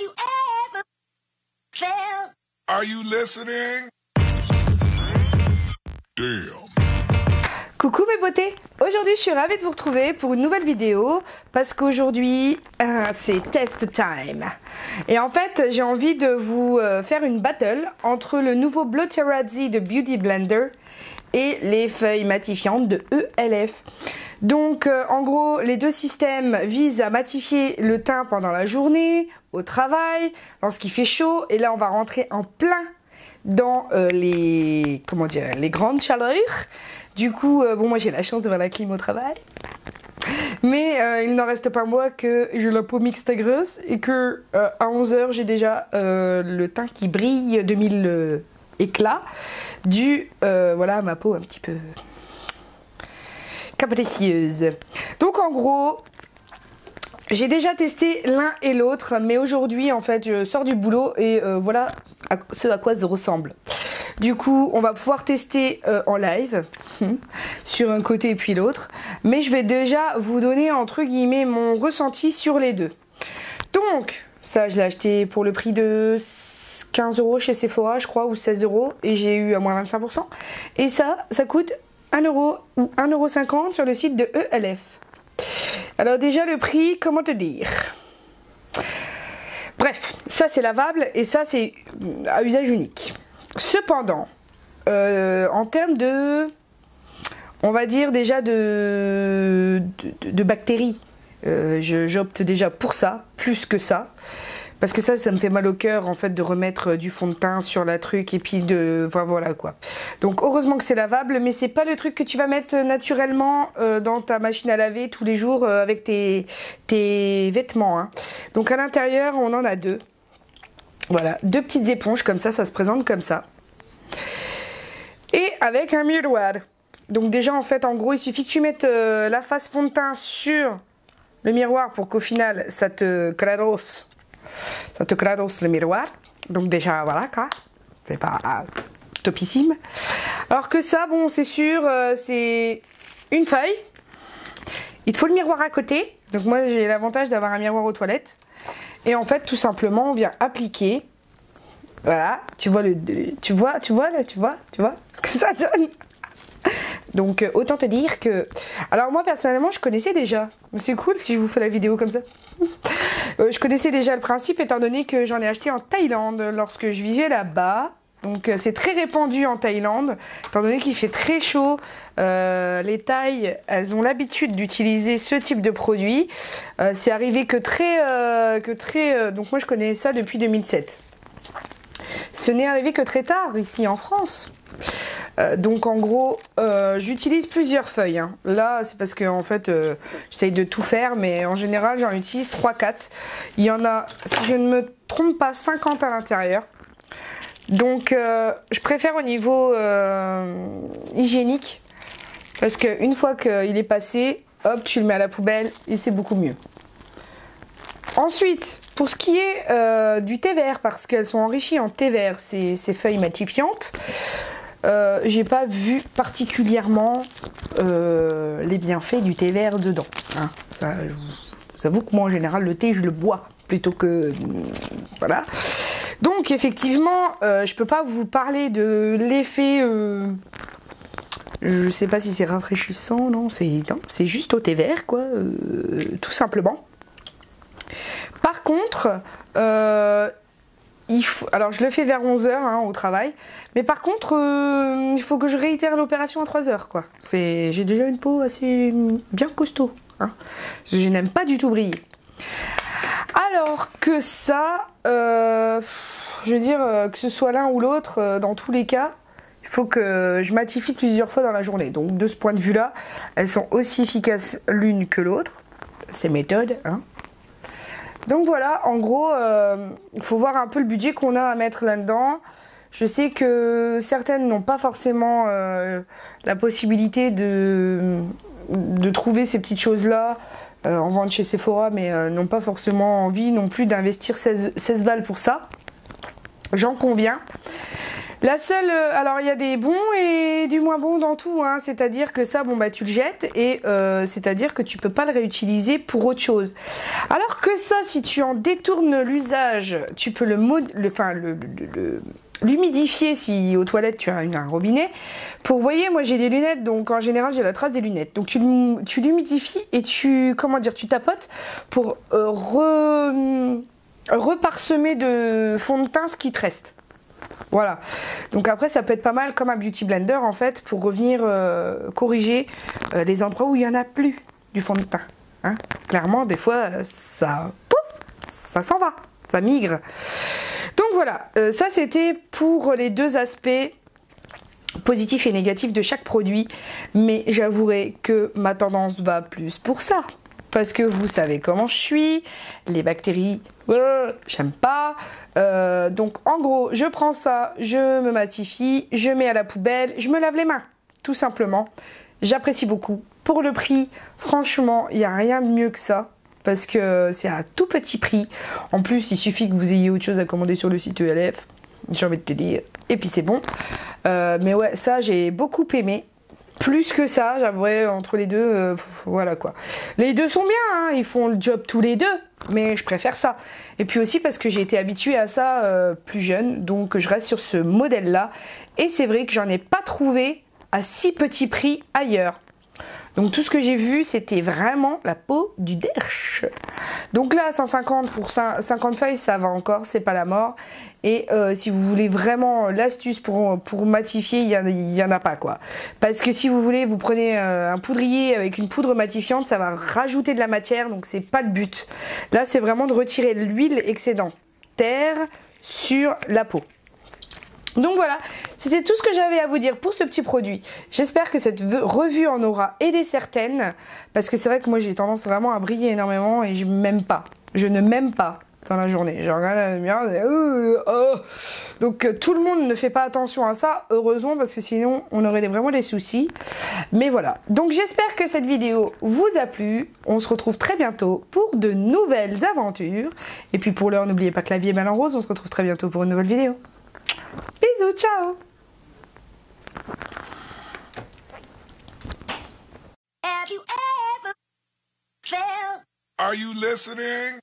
like you ever felt. Are you listening? Damn. Coucou mes beautés Aujourd'hui je suis ravie de vous retrouver pour une nouvelle vidéo parce qu'aujourd'hui euh, c'est test time. Et en fait j'ai envie de vous euh, faire une battle entre le nouveau Blotterazzi de Beauty Blender et les feuilles matifiantes de ELF. Donc euh, en gros les deux systèmes visent à matifier le teint pendant la journée, au travail, lorsqu'il fait chaud et là on va rentrer en plein dans euh, les comment dire les grandes chaleurs. Du coup, euh, bon moi j'ai la chance d'avoir la clim au travail. Mais il n'en reste pas moi que j'ai la peau mixte grosse et que à 11h j'ai déjà le teint qui brille de mille éclats dû voilà à ma peau un petit peu capricieuse. Donc en gros, j'ai déjà testé l'un et l'autre, mais aujourd'hui en fait je sors du boulot et euh, voilà ce à quoi ça ressemble. Du coup, on va pouvoir tester euh, en live hmm, sur un côté et puis l'autre, mais je vais déjà vous donner entre guillemets mon ressenti sur les deux. Donc, ça je l'ai acheté pour le prix de 15 euros chez Sephora, je crois, ou 16 euros, et j'ai eu à moins 25%. Et ça, ça coûte 1 euro ou 1,50 euro sur le site de ELF. Alors déjà le prix, comment te dire? Bref, ça c'est lavable et ça c'est mm, à usage unique. Cependant, euh, en termes de, on va dire déjà de, de, bactéries, euh, j'opte déjà pour ça, plus que ça. Parce que ça, ça me fait mal au cœur en fait de remettre euh, du fond de teint sur la truc et puis de. Enfin voilà quoi. Donc heureusement que c'est lavable, mais c'est pas le truc que tu vas mettre naturellement euh, dans ta machine à laver tous les jours euh, avec tes, tes vêtements. hein. Donc à l'intérieur, on en a deux. Voilà, deux petites éponges comme ça, ça se présente comme ça. Et avec un miroir. Donc déjà en fait, en gros, il suffit que tu mettes euh, la face fond de teint sur le miroir pour qu'au final ça te claros, ça te claros le miroir. Donc déjà voilà quoi, c'est pas topissime. Alors que ça, bon, c'est sûr, euh, c'est une feuille. Il faut le miroir à côté. Donc moi j'ai l'avantage d'avoir un miroir aux toilettes. Et en fait, tout simplement, on vient appliquer. Voilà, tu vois le, tu vois, tu vois là, tu vois, tu vois ce que ça donne. Donc euh, autant te dire que, alors moi personnellement, je connaissais déjà. C'est cool si je vous fais la vidéo comme ça. Euh, je connaissais déjà le principe étant donné que j'en ai acheté en Thaïlande lorsque je vivais là-bas. Donc euh, c'est très répandu en Thaïlande, étant donné qu'il fait très chaud. euh, les Thaïs, elles ont l'habitude d'utiliser ce type de produit. C'est arrivé que très, que très. donc moi je connais ça depuis 2007. Ce n'est arrivé que très tard ici en France. Euh, donc en gros, euh, j'utilise plusieurs feuilles. hein. Là, c'est parce que en fait, euh, j'essaye de tout faire, mais en général, j'en utilise 3-4. Il y en a, si je ne me trompe pas, 50 à l'intérieur. Donc, je préfère au niveau hygiénique, parce qu'une fois qu'il est passé, hop, tu le mets à la poubelle et c'est beaucoup mieux. Ensuite, pour ce qui est du thé vert, parce qu'elles sont enrichies en thé vert, ces, ces feuilles matifiantes, euh, j'ai pas vu particulièrement euh, les bienfaits du thé vert dedans. hein. Ça, je vous avoue que moi en général le thé je le bois plutôt que voilà. Donc effectivement, euh, je peux pas vous parler de l'effet. je sais pas si c'est rafraîchissant, non, c'est c'est juste au thé vert quoi, tout simplement. Par contre, alors je le fais vers 11h au travail, mais par contre, euh, il faut que je réitère l'opération à 3h. quoi. C'est, j'ai déjà une peau assez bien costaud. hein. Je n'aime pas du tout briller. Alors que ça, euh, je veux dire, euh, que ce soit l'un ou l'autre, dans tous les cas, il faut que je matifie plusieurs fois dans la journée. Donc de ce point de vue-là, elles sont aussi efficaces l'une que l'autre. Ces méthodes, hein. Donc voilà, en gros, euh, il faut voir un peu le budget qu'on a à mettre là-dedans. Je sais que certaines n'ont pas forcément euh, la possibilité de, de trouver ces petites choses-là euh, en vente chez Sephora, mais n'ont pas forcément envie non plus d'investir 16, 16 balles pour ça. J'en conviens. La seule, euh, alors il y a des bons et du moins bon dans tout, hein. c'est-à-dire que ça, bon bah tu le jettes et euh, c'est-à-dire que tu peux pas le réutiliser pour autre chose. Alors que ça, si tu en détournes l'usage, tu peux le, l'humidifier si aux toilettes tu as un robinet. Pour, voyez, moi j'ai des lunettes, donc en général j'ai la trace des lunettes. Donc tu, tu l'humidifies et tu, comment dire, tu tapotes pour euh, reparsemer de fond de teint ce qui te reste. Voilà. Donc après, ça peut être pas mal comme un beauty blender en fait pour revenir euh, corriger euh, les endroits où il y en a plus du fond de teint. Hein. Clairement, des fois, ça, pouf, ça s'en va, ça migre. Donc voilà, euh, ça c'était pour les deux aspects positifs et négatifs de chaque produit. Mais j'avouerai que ma tendance va plus pour ça. Parce que vous savez comment je suis, les bactéries, euh, j'aime pas. Euh, donc en gros, je prends ça, je me matifie, je mets à la poubelle, je me lave les mains, tout simplement. J'apprécie beaucoup. Pour le prix, franchement, il n'y a rien de mieux que ça parce que c'est à tout petit prix. En plus, il suffit que vous ayez autre chose à commander sur le site ELF, j'ai envie de te dire, et puis c'est bon. Euh, mais ouais, ça j'ai beaucoup aimé. Plus que ça, j'avouerais, entre les deux, euh, voilà quoi. Les deux sont bien, hein, ils font le job tous les deux, mais je préfère ça. Et puis aussi parce que j'ai été habituée à ça euh, plus jeune, donc je reste sur ce modèle-là. Et c'est vrai que j'en ai pas trouvé à si petit prix ailleurs. Donc tout ce que j'ai vu, c'était vraiment la peau du derche. Donc là, 150 pour 50 feuilles, ça va encore, c'est pas la mort. Et euh, si vous voulez vraiment l'astuce pour, matifier, il n'y en, a pas quoi. Parce que si vous voulez, vous prenez euh, un poudrier avec une poudre matifiante, ça va rajouter de la matière, donc c'est pas le but. Là, c'est vraiment de retirer l'huile excédentaire sur la peau. Donc voilà, c'était tout ce que j'avais à vous dire pour ce petit produit. J'espère que cette revue en aura aidé certaines, parce que c'est vrai que moi j'ai tendance vraiment à briller énormément et je m'aime pas. Je ne m'aime pas dans la journée. Je regarde la lumière euh, oh. Donc euh, tout le monde ne fait pas attention à ça, heureusement, parce que sinon on aurait vraiment des soucis. Mais voilà. Donc j'espère que cette vidéo vous a plu. On se retrouve très bientôt pour de nouvelles aventures. Et puis pour l'heure, n'oubliez pas que la vie est mal en rose. On se retrouve très bientôt pour une nouvelle vidéo. Bisous, ciao Are you listening?